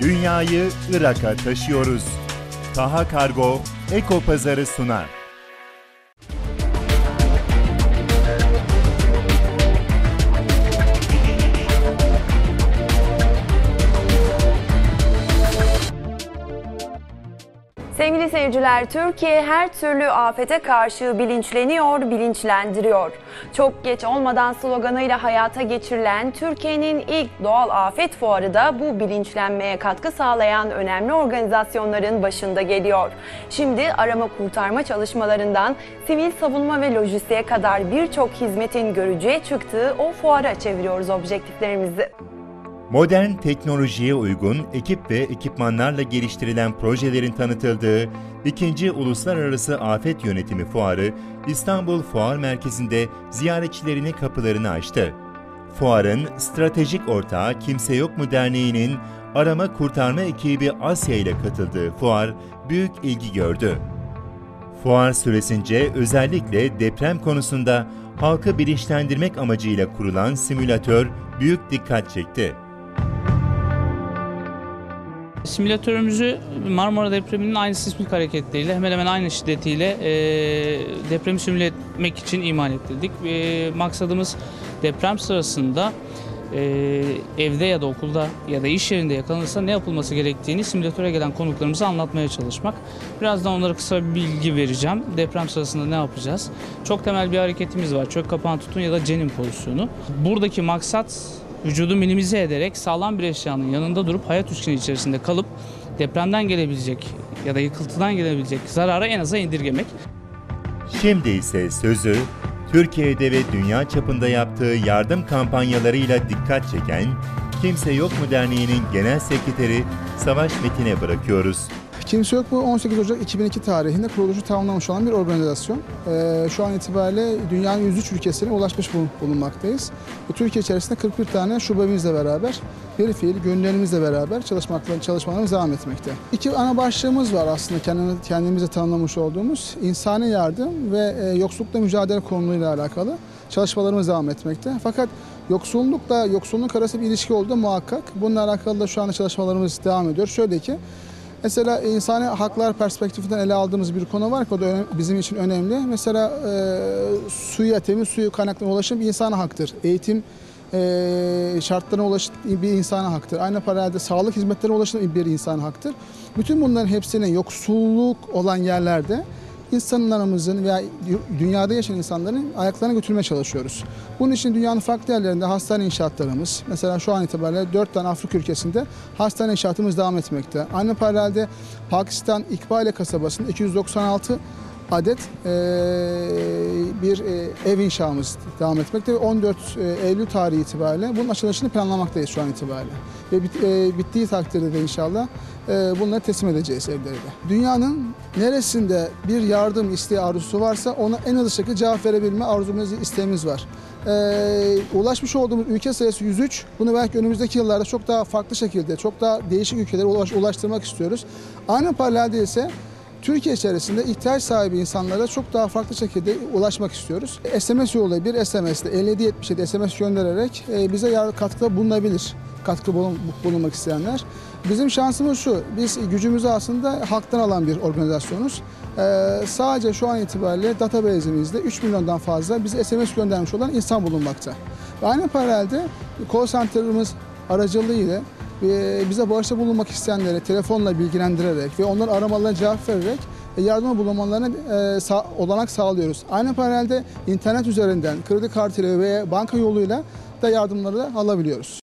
Dünyayı Irak'a taşıyoruz. Taha Kargo Eko Pazarı sunar. Sevgili seyirciler, Türkiye her türlü afete karşı bilinçleniyor, bilinçlendiriyor. Çok geç olmadan sloganıyla hayata geçirilen Türkiye'nin ilk doğal afet fuarı da bu bilinçlenmeye katkı sağlayan önemli organizasyonların başında geliyor. Şimdi arama kurtarma çalışmalarından sivil savunma ve lojistiğe kadar birçok hizmetin görücüye çıktığı o fuara çeviriyoruz objektiflerimizi. Modern teknolojiye uygun ekip ve ekipmanlarla geliştirilen projelerin tanıtıldığı 2. Uluslararası Afet Yönetimi Fuarı İstanbul Fuar Merkezi'nde ziyaretçilerine kapılarını açtı. Fuarın stratejik ortağı Kimse Yok mu Derneği'nin arama kurtarma ekibi Asya ile katıldığı fuar büyük ilgi gördü. Fuar süresince özellikle deprem konusunda halkı bilinçlendirmek amacıyla kurulan simülatör büyük dikkat çekti. Simülatörümüzü Marmara depreminin aynı sismik hareketleriyle hemen hemen aynı şiddetiyle e, depremi simüle etmek için imal ettirdik. E, maksadımız deprem sırasında e, evde ya da okulda ya da iş yerinde yakalanırsa ne yapılması gerektiğini simülatöre gelen konuklarımıza anlatmaya çalışmak. Birazdan onlara kısa bir bilgi vereceğim. Deprem sırasında ne yapacağız? Çok temel bir hareketimiz var. Çök kapağını tutun ya da cenin pozisyonu. Buradaki maksat vücudu minimize ederek sağlam bir eşyanın yanında durup hayat üçgeni içerisinde kalıp depremden gelebilecek ya da yıkıltıdan gelebilecek zararı en aza indirgemek. Şimdi ise sözü Türkiye'de ve dünya çapında yaptığı yardım kampanyalarıyla dikkat çeken Kimse Yok mu Derneği'nin Genel Sekreteri Savaş Metin'e bırakıyoruz. Kimse Yok bu 18 Ocak 2002 tarihinde kuruluşu tamamlamış olan bir organizasyon. Ee, şu an itibariyle dünyanın 103 ülkesine ulaşmış bulunmaktayız. Bu Türkiye içerisinde 41 tane şubemizle beraber, bir fiil gönüllerimizle beraber çalışmalarımız devam etmekte. İki ana başlığımız var aslında kendimize, kendimize tanımlamış olduğumuz. insani yardım ve e, yoksullukla mücadele konuyla alakalı çalışmalarımız devam etmekte. Fakat yoksullukla yoksulluk arası bir ilişki olduğu muhakkak. Bununla alakalı da şu anda çalışmalarımız devam ediyor. Şöyle ki Mesela insani haklar perspektifinden ele aldığımız bir konu var ki o da bizim için önemli. Mesela e, suya, temiz suyu kaynaklarına ulaşım bir insana haktır. Eğitim e, şartlarına ulaşım bir insana haktır. Aynı paralelde sağlık hizmetlerine ulaşım bir insan haktır. Bütün bunların hepsinin yoksulluk olan yerlerde insanlarımızın veya dünyada yaşayan insanların ayaklarına götürmeye çalışıyoruz. Bunun için dünyanın farklı yerlerinde hastane inşaatlarımız, mesela şu an itibariyle 4 tane Afrika ülkesinde hastane inşaatımız devam etmekte. Aynı paralelde Pakistan İkbale kasabasında 296 adet e, bir e, ev inşamız devam etmekte ve 14 e, Eylül tarihi itibariyle bunun açılışını planlamaktayız şu an itibariyle. Ve bit, e, bittiği takdirde de inşallah e, bunları teslim edeceğiz evlere de. Dünyanın neresinde bir yardım isteği arzusu varsa ona en hızlı şekilde cevap verebilme arzumuz, isteğimiz var. Ee, ulaşmış olduğumuz ülke sayısı 103. Bunu belki önümüzdeki yıllarda çok daha farklı şekilde, çok daha değişik ülkelere ulaş, ulaştırmak istiyoruz. Aynı paralelde ise Türkiye içerisinde ihtiyaç sahibi insanlara çok daha farklı şekilde ulaşmak istiyoruz. SMS yoluyla bir SMS'de 5777 SMS göndererek e, bize katkıda bulunabilir. Katkı bulunmak isteyenler. Bizim şansımız şu, biz gücümüzü aslında halktan alan bir organizasyonuz. Ee, sadece şu an itibariyle database'imizde 3 milyondan fazla bize SMS göndermiş olan insan bulunmakta. Ve aynı paralelde call center'ımız aracılığıyla bize bağışta bulunmak isteyenleri telefonla bilgilendirerek ve onların aramalarına cevap vererek e, yardıma bulunmalarına e, olanak sağlıyoruz. Aynı paralelde internet üzerinden kredi kartıyla veya banka yoluyla da yardımları alabiliyoruz.